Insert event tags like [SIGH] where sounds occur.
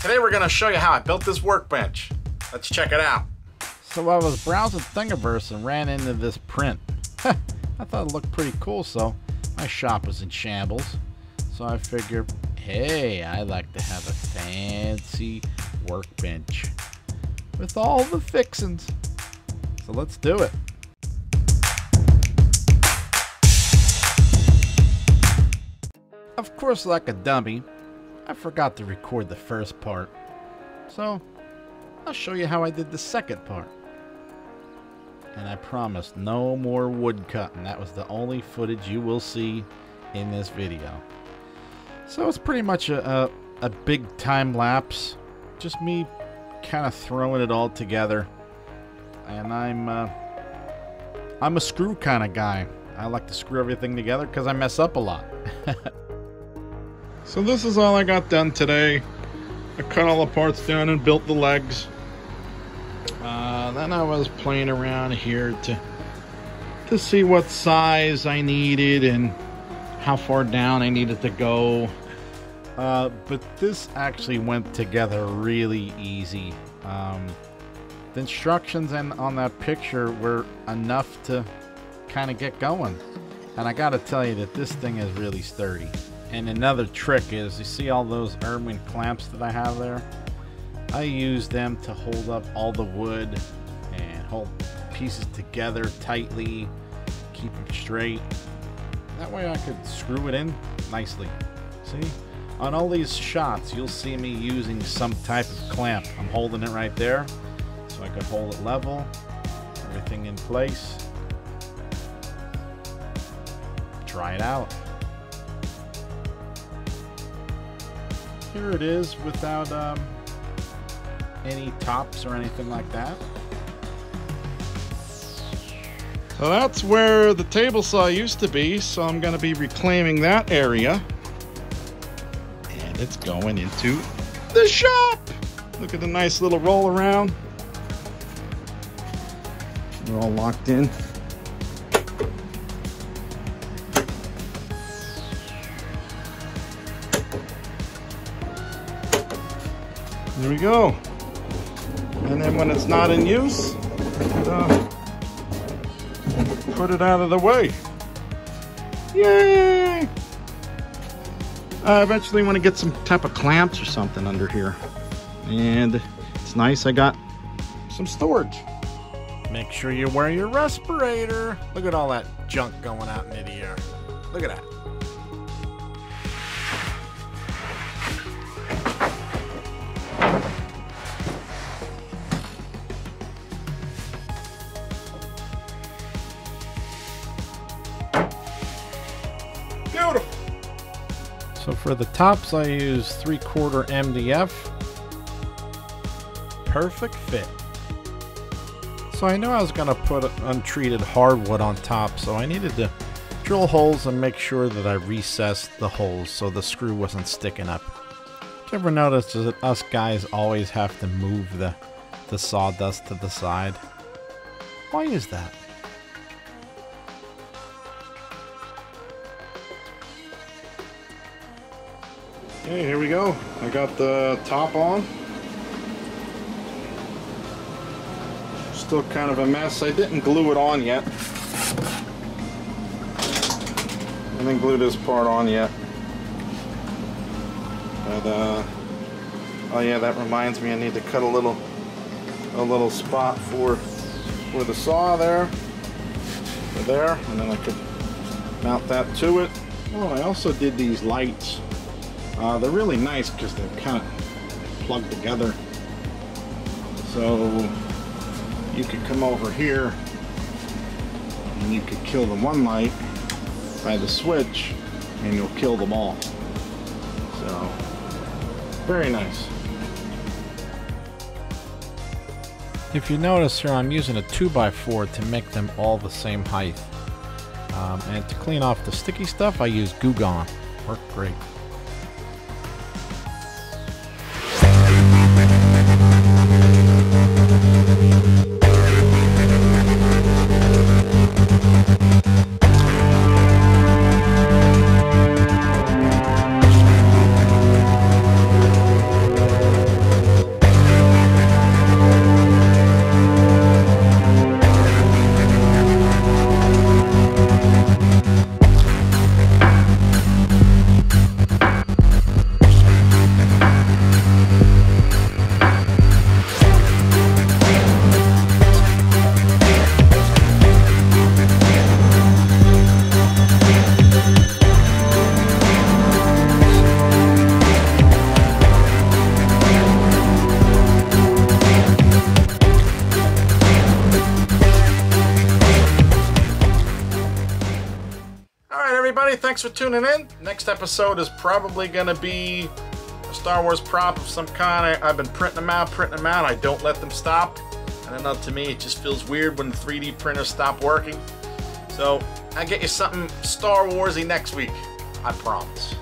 Today we're gonna show you how I built this workbench. Let's check it out. So I was browsing Thingiverse and ran into this print. [LAUGHS] I thought it looked pretty cool, so my shop was in shambles. So I figured, hey, I like to have a fancy workbench with all the fixings. So let's do it. Of course, like a dummy, I forgot to record the first part. So, I'll show you how I did the second part. And I promise no more wood cutting. That was the only footage you will see in this video. So it's pretty much a, a, a big time lapse. Just me kind of throwing it all together. And I'm, uh, I'm a screw kind of guy. I like to screw everything together because I mess up a lot. [LAUGHS] So this is all I got done today. I cut all the parts down and built the legs. Uh, then I was playing around here to to see what size I needed and how far down I needed to go. Uh, but this actually went together really easy. Um, the instructions and on that picture were enough to kind of get going. And I gotta tell you that this thing is really sturdy. And another trick is, you see all those Irwin clamps that I have there? I use them to hold up all the wood and hold pieces together tightly, keep them straight. That way I could screw it in nicely. See? On all these shots, you'll see me using some type of clamp. I'm holding it right there, so I could hold it level, everything in place. Try it out. Here it is without um, any tops or anything like that. So that's where the table saw used to be, so I'm going to be reclaiming that area. And it's going into the shop! Look at the nice little roll around. They're all locked in. There we go. And then when it's not in use, uh, put it out of the way. Yay! I eventually want to get some type of clamps or something under here. And it's nice I got some storage. Make sure you wear your respirator. Look at all that junk going out into the air. Look at that. For the tops, I use 3 quarter MDF. Perfect fit. So I knew I was going to put untreated hardwood on top, so I needed to drill holes and make sure that I recessed the holes so the screw wasn't sticking up. Did you ever notice that us guys always have to move the, the sawdust to the side? Why is that? Okay, here we go. I got the top on. Still kind of a mess. I didn't glue it on yet. I didn't glue this part on yet. But, uh, oh yeah, that reminds me I need to cut a little, a little spot for, for the saw there. For there, and then I could mount that to it. Oh, I also did these lights. Uh, they're really nice because they're kind of plugged together. So you could come over here and you could kill the one light by the switch and you'll kill them all. So very nice. If you notice here, I'm using a 2x4 to make them all the same height. Um, and to clean off the sticky stuff, I use Goo Gone. Worked great. Everybody. Thanks for tuning in. Next episode is probably going to be a Star Wars prop of some kind. I, I've been printing them out, printing them out. I don't let them stop. I don't know, to me, it just feels weird when the 3D printers stop working. So, I'll get you something Star Warsy next week. I promise.